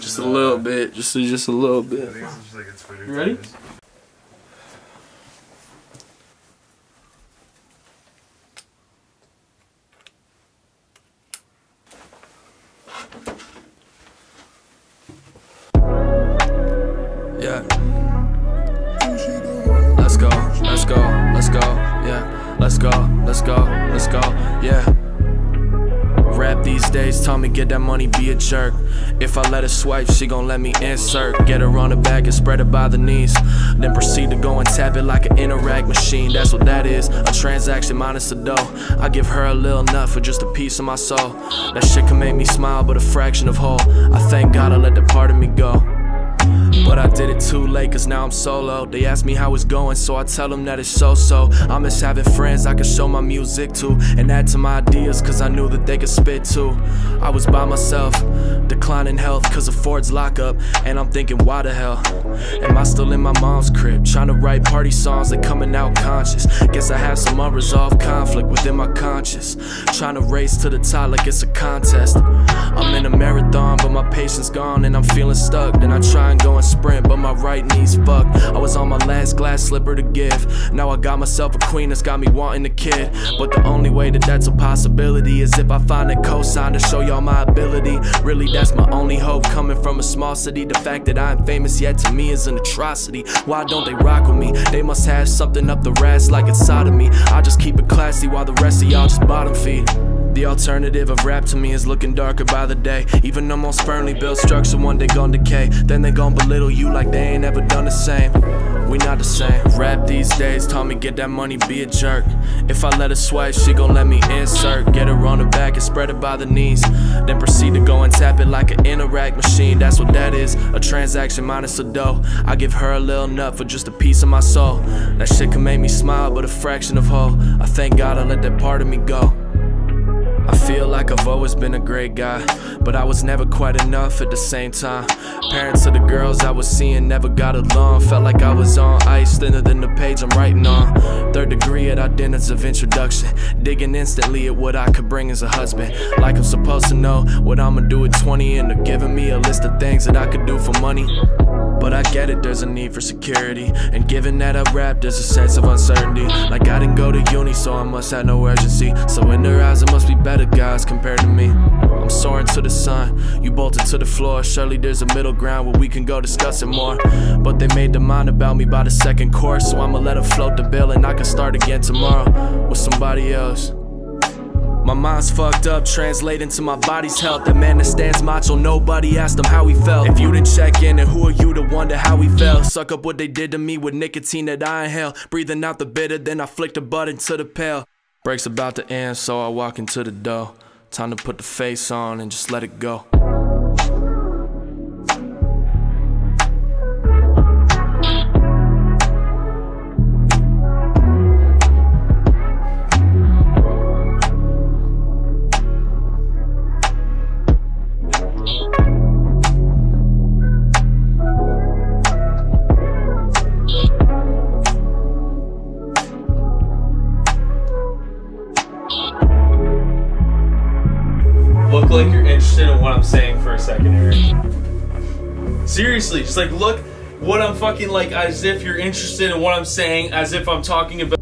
Just a little bit. Just a, just a little bit. I think it's just like a Twitter. You ready? thing. Yeah. Let's go, let's go, let's go, yeah. Let's go, let's go, days, me get that money, be a jerk. If I let her swipe, she gon' let me insert. Get her on the back and spread her by the knees. Then proceed to go and tap it like an Interac machine. That's what that is, a transaction minus the dough. I give her a little nut for just a piece of my soul. That shit can make me smile, but a fraction of whole. I thank God I let that part of me go. Too late, cause now I'm solo. They ask me how it's going, so I tell them that it's so so. I miss having friends I can show my music to and add to my ideas, cause I knew that they could spit too. I was by myself, declining health, cause of Ford's lockup. And I'm thinking, why the hell? Am I still in my mom's crib, trying to write party songs that coming out conscious? Guess I have some unresolved conflict within my conscience. Trying to race to the top like it's a contest. I'm in a marathon, but my patience gone and I'm feeling stuck. Then I try and go and sprint, but my right knee's fucked. I was on my last glass slipper to give. Now I got myself a queen that's got me wanting a kid. But the only way that that's a possibility is if I find a cosign to show y'all my ability. Really, that's my only hope coming from a small city. The fact that I ain't famous yet to me is an atrocity. Why don't they rock with me? They must have something up the ass like it's sodomy. I just keep it classy while the rest of y'all just bottom feed. The alternative of rap to me is looking darker by the day. Even the most firmly built structure one day gon' decay. Then they gon' belittle you like they ain't ever done the same. We not the same. Rap these days taught me get that money, be a jerk. If I let her swipe, she gon' let me insert. Get her on the back and spread her by the knees. Then proceed to go and tap it like an Interac machine. That's what that is, a transaction minus a dough. I give her a little nut for just a piece of my soul. That shit can make me smile, but a fraction of whole. I thank God I let that part of me go. Always been a great guy, but I was never quite enough at the same time. Parents of the girls I was seeing never got along. Felt like I was on ice, thinner than the page I'm writing on. Third degree at our dinners of introduction, digging instantly at what I could bring as a husband. Like I'm supposed to know what I'ma do at 20, and they're giving me a list of things that I could do for money. But I get it, there's a need for security. And given that I rap, there's a sense of uncertainty. Like I didn't go to uni, so I must have no urgency. So in their eyes, it must be better guys compared to me. I'm soaring to the sun, you bolted to the floor. Surely there's a middle ground where we can go discuss it more. But they made the mind about me by the second course, so I'ma let them float the bill and I can start again tomorrow with somebody else. My mind's fucked up, translating to my body's health. The man that stands macho, nobody asked him how he felt. If you didn't check in, then who are you to wonder how he felt? Suck up what they did to me with nicotine that I inhale. Breathing out the bitter, then I flick the button to the pail. Break's about to end, so I walk into the door. Time to put the face on and just let it go. Look like you're interested in what I'm saying for a second, Eric. Seriously, just like look what I'm fucking like as if you're interested in what I'm saying, as if I'm talking about.